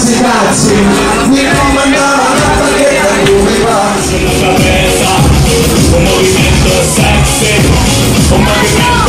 immaginarsi di come and alla baghetta dove va Una movimento sexy, un movimento